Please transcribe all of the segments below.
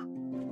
Bye.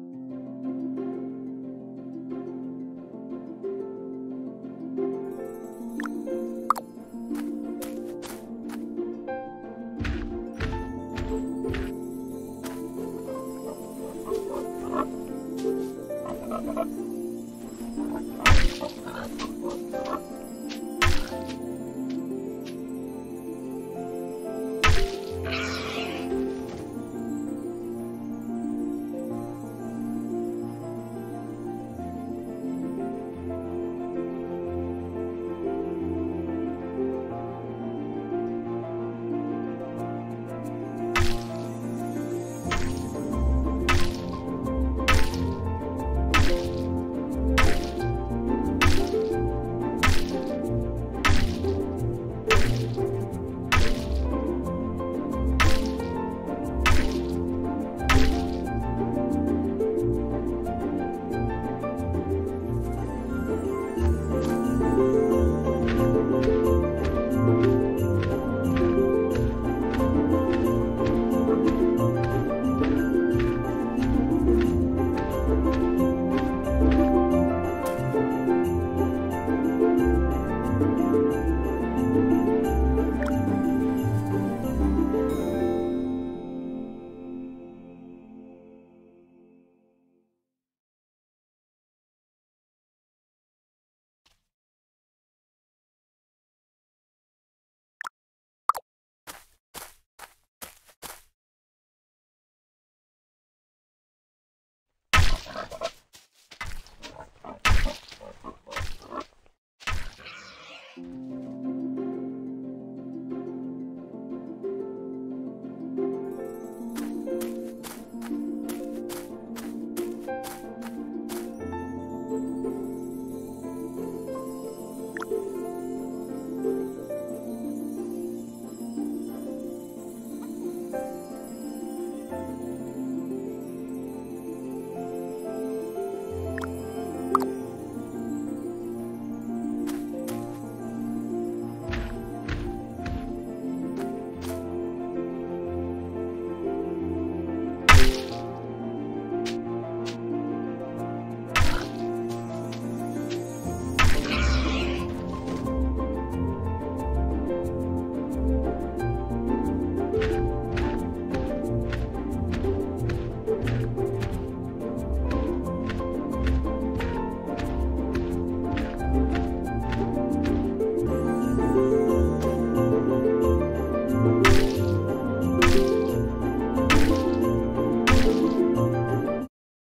Música